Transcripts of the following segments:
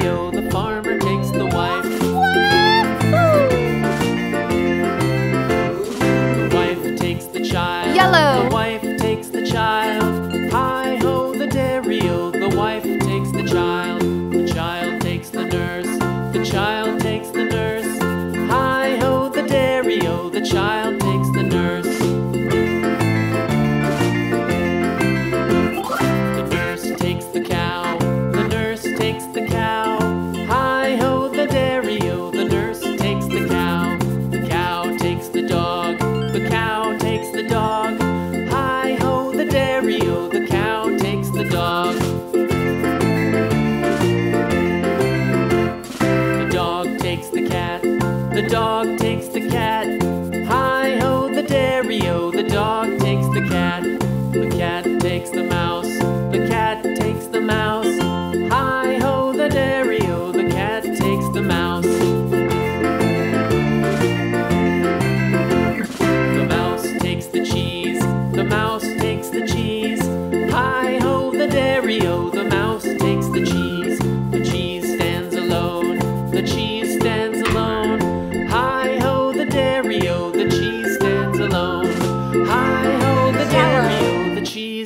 dairy the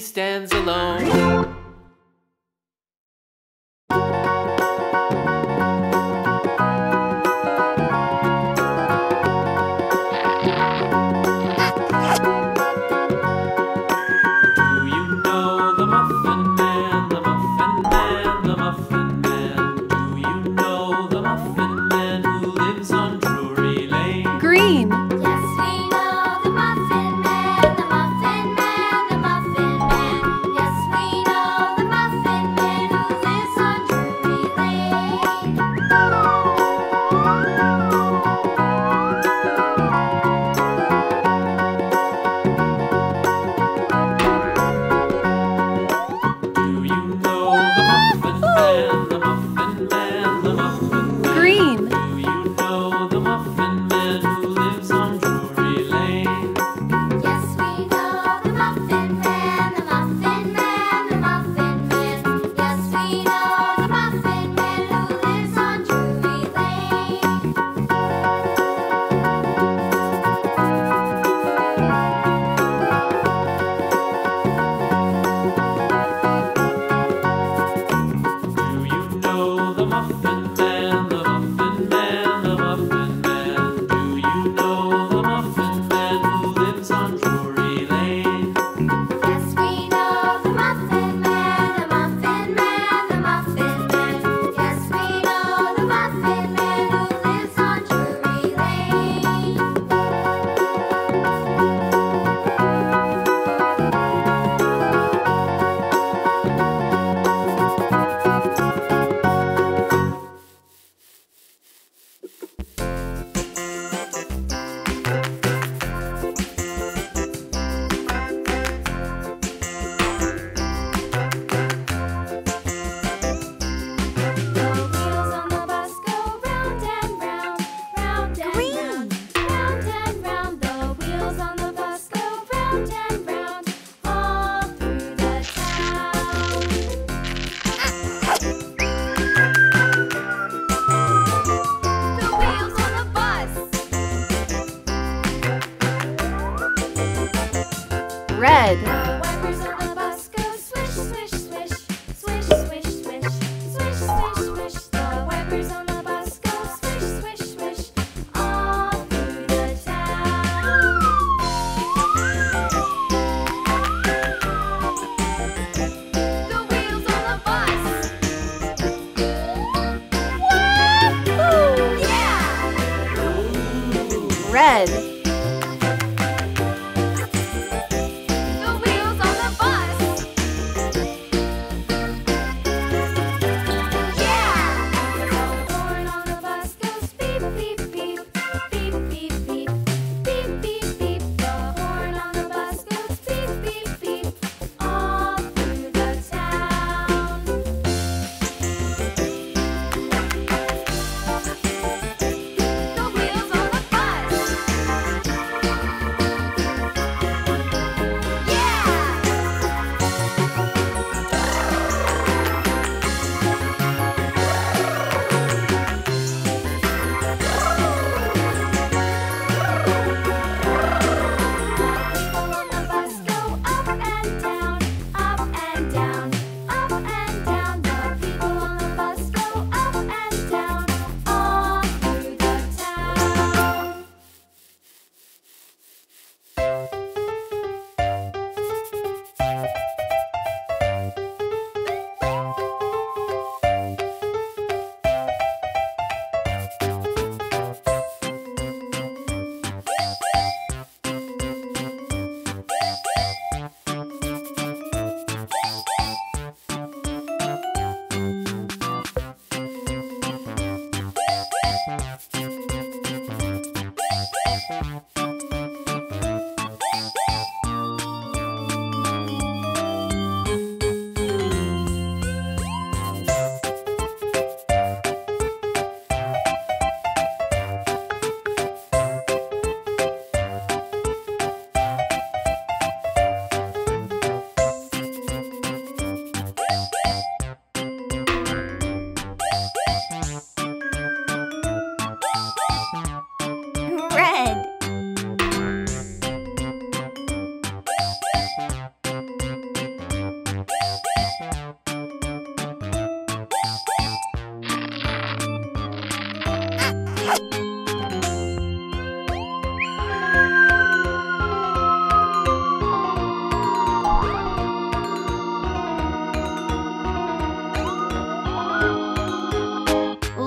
stands alone.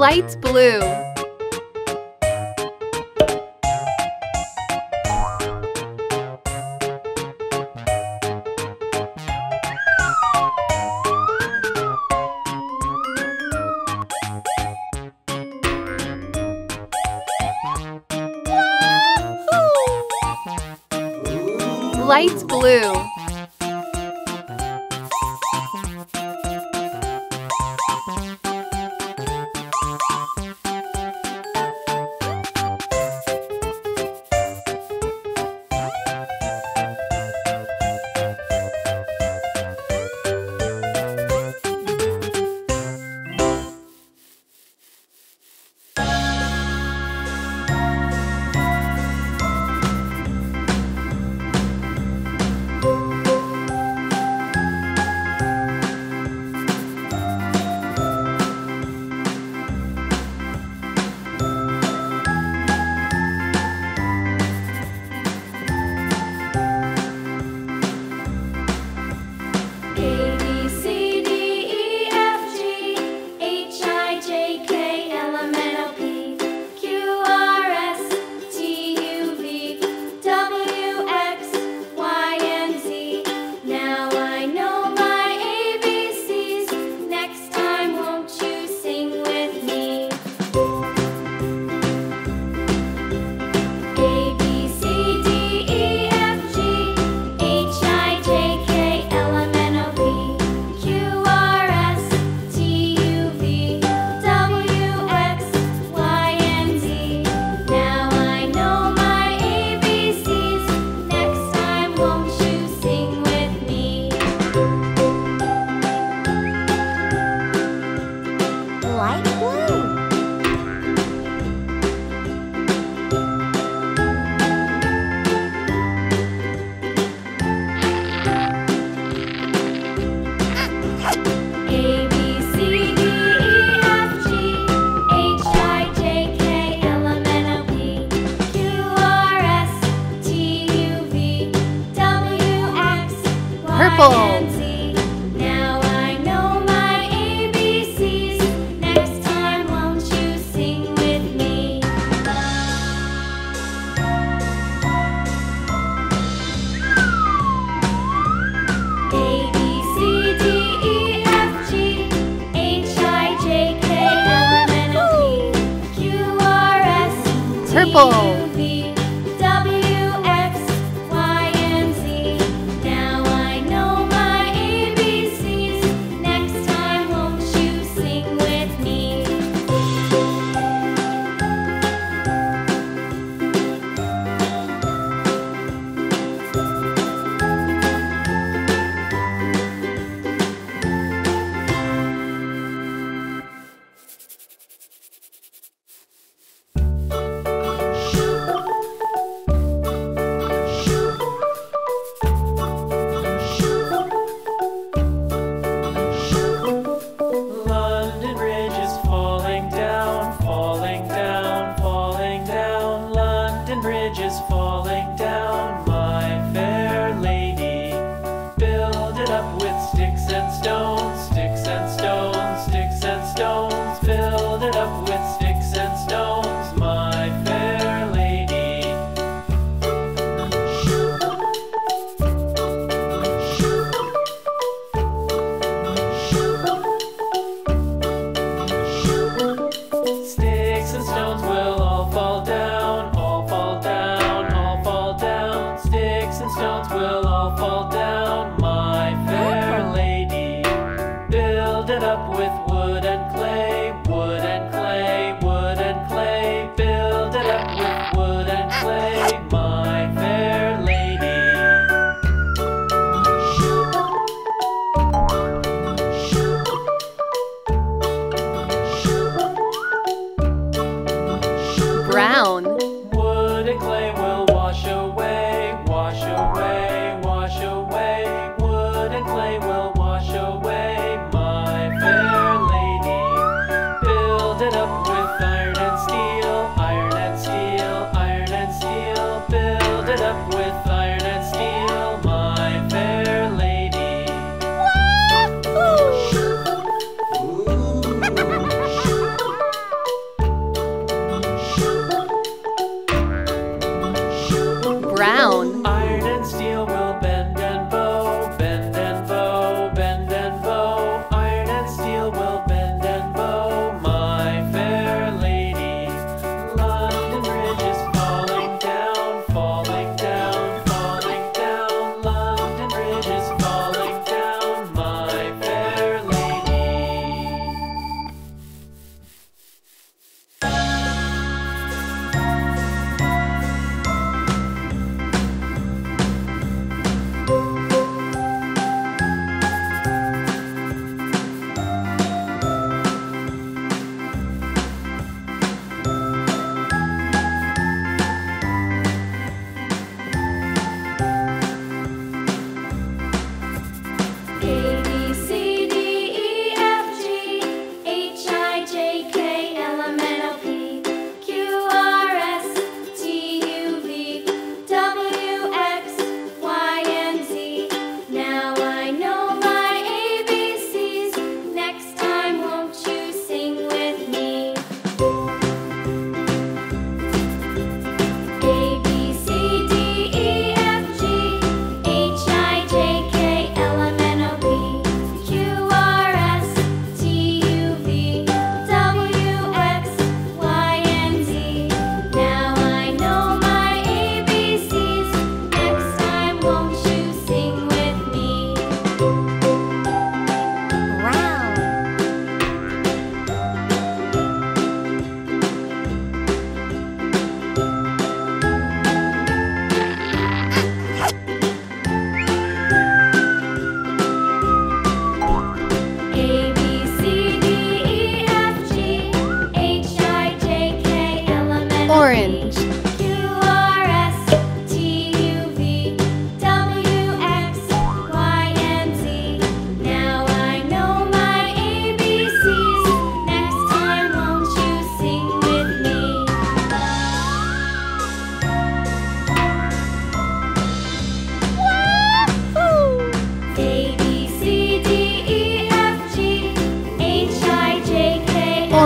lights blue.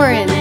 Orange.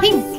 Pink.